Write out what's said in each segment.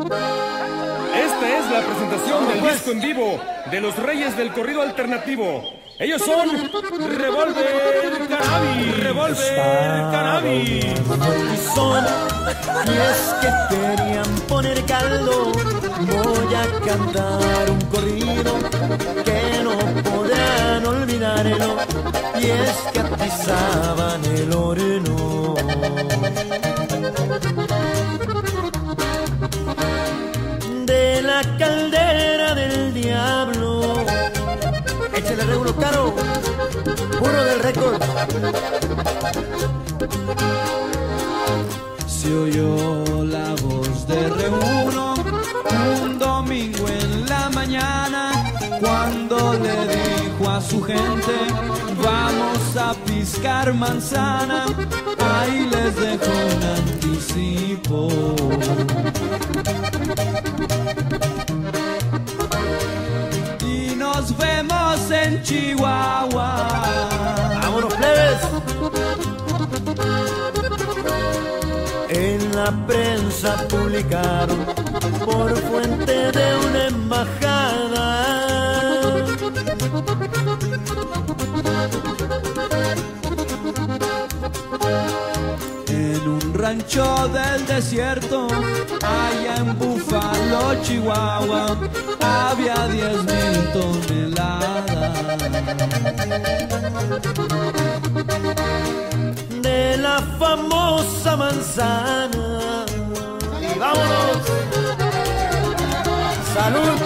Esta es la presentación del disco en vivo de los Reyes del Corrido Alternativo. Ellos son Revolver Cannabis. Revolver Cannabis. Y es que querían poner caldo. Voy a cantar un corrido que no podrán olvidarlo. Y es que atizaban el horno. Caldera del diablo. Échale regulo caro. Puro del récord. Se oyó la voz de Reuno un domingo en la mañana cuando le dijo a su gente vamos a piscar manzana ahí les dejo un anticipo Chihuahua ¡Vámonos, plebes! En la prensa publicaron por fuente de una embajada. En un rancho del desierto, allá en Búfalo, Chihuahua, había diez mil toneladas. Vámonos. Salud.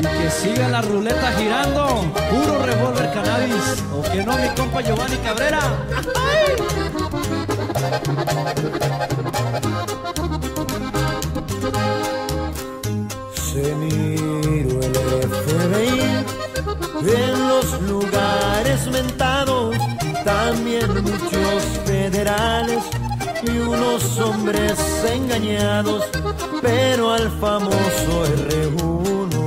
Que siga la ruleta girando, puro revólver cannabis. O que no, mi compa Giovanni Cabrera. Se miró el FBI en los lugares mentados, también muchos federales y unos hombres engañados, pero al famoso R1.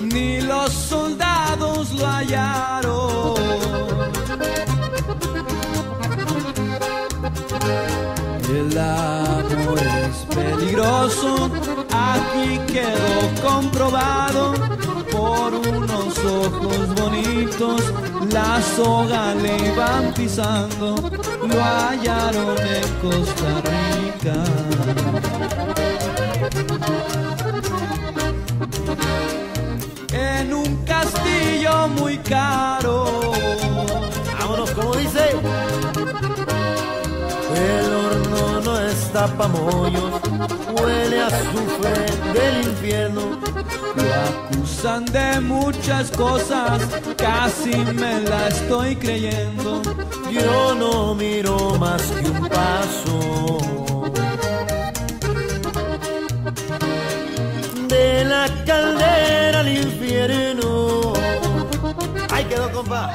Ni los soldados lo hallaron. El amor es peligroso, aquí quedó comprobado por unos ojos bonitos, la soga le iban pisando, lo hallaron en Costa Rica. En un castillo muy caro. Horno no está pa' mollos, huele a azufre del infierno. Lo acusan de muchas cosas, casi me la estoy creyendo. Yo no miro más que un paso. De la caldera al infierno. Ahí quedó, compa.